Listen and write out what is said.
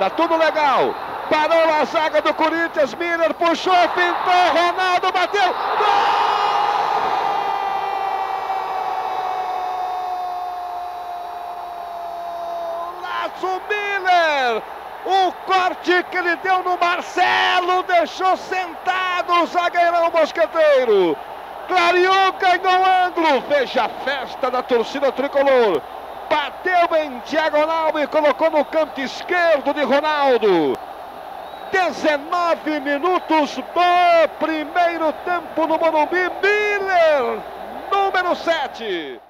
Tá tudo legal. Parou a zaga do Corinthians, Miller puxou, pintou, Ronaldo bateu. Gol! Golaço Miller! O corte que ele deu no Marcelo deixou sentado o zagueirão mosqueteiro. Clareou, ganhou. Veja a festa da torcida tricolor. Bateu em diagonal e colocou no canto esquerdo de Ronaldo. 19 minutos do primeiro tempo no Morumbi. Miller, número 7.